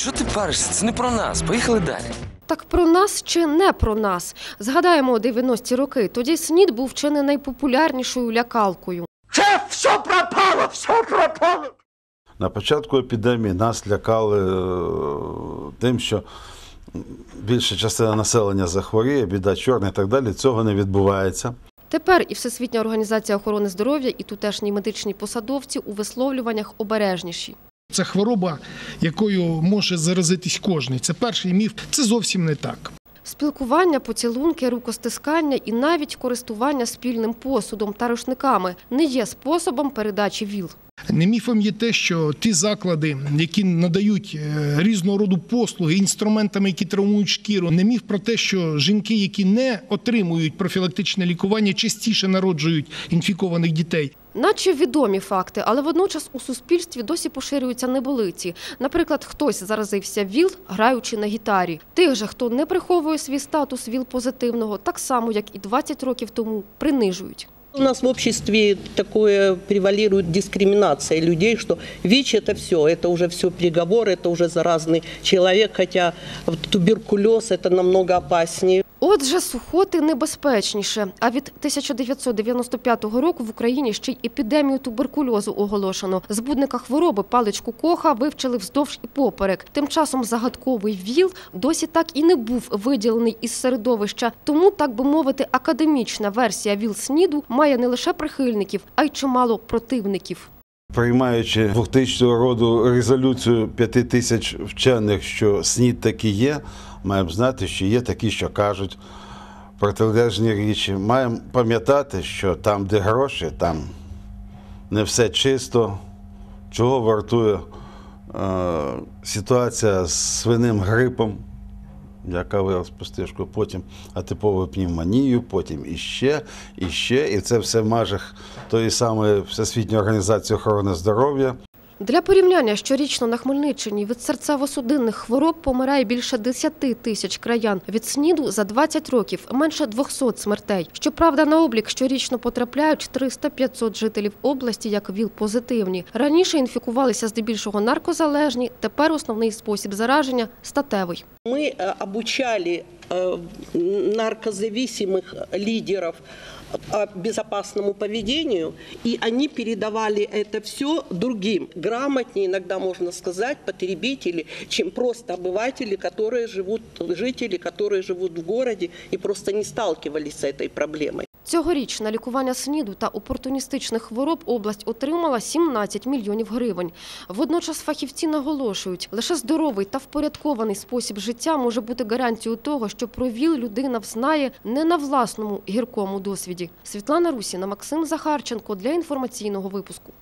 що ти паришся? Це не про нас. Поїхали далі. Так про нас чи не про нас? Згадаємо 90-ті роки. Тоді снід був чи не найпопулярнішою лякалкою. Це все пропало, все пропало. На початку епідемії нас лякали е, тим, що більша частина населення захворіє, біда чорна і так далі. Цього не відбувається. Тепер і Всесвітня організація охорони здоров'я, і тутешні медичні посадовці у висловлюваннях обережніші. Це хвороба, якою може заразитись кожний. Це перший міф. Це зовсім не так. Спілкування, поцілунки, рукостискання і навіть користування спільним посудом та рушниками не є способом передачі ВІЛ. Не міфом є те, що ті заклади, які надають е, різного роду послуги інструментами, які травмують шкіру, не міф про те, що жінки, які не отримують профілактичне лікування, частіше народжують інфікованих дітей. Наче відомі факти, але водночас у суспільстві досі поширюються неболиці. Наприклад, хтось заразився ВІЛ, граючи на гітарі. Тих же, хто не приховує свій статус ВІЛ-позитивного, так само, як і 20 років тому, принижують. У нас в обществе такое превалирует дискриминация людей, что ВИЧ это все, это уже все приговор, это уже заразный человек, хотя туберкулез это намного опаснее. Отже, сухоти небезпечніше. А від 1995 року в Україні ще й епідемію туберкульозу оголошено. Збудника хвороби паличку коха вивчили вздовж і поперек. Тим часом загадковий ВІЛ досі так і не був виділений із середовища. Тому, так би мовити, академічна версія ВІЛ-СНІДу має не лише прихильників, а й чимало противників. Приймаючи 2000 року резолюцію 5 тисяч вчених, що СНІД таки є, маємо знати, що є такі, що кажуть протилежні річі. Маємо пам'ятати, що там, де гроші, там не все чисто. Чого вартує е, ситуація з свиним грипом, яка вираз постежку, потім атиповою пневмонією, потім іще, іще. І це все в межах тої самої Всесвітньої організації охорони здоров'я. Для порівняння щорічно на Хмельниччині від серцево-судинних хвороб помирає більше 10 тисяч краян. Від СНІДу за 20 років менше 200 смертей. Щоправда, на облік щорічно потрапляють 300-500 жителів області як ВІЛ-позитивні. Раніше інфікувалися здебільшого наркозалежні, тепер основний спосіб зараження – статевий. Мы э, обучали э, наркозависимых лидеров безопасному поведению, и они передавали это все другим, грамотнее, иногда можно сказать, потребители, чем просто обыватели, которые живут, жители, которые живут в городе и просто не сталкивались с этой проблемой. Цьогоріч на лікування СНІДу та опортуністичних хвороб область отримала 17 мільйонів гривень. Водночас фахівці наголошують, лише здоровий та впорядкований спосіб життя може бути гарантією того, що про ВІЛ людина взнає не на власному гіркому досвіді. Світлана Русіна, Максим Захарченко для інформаційного випуску.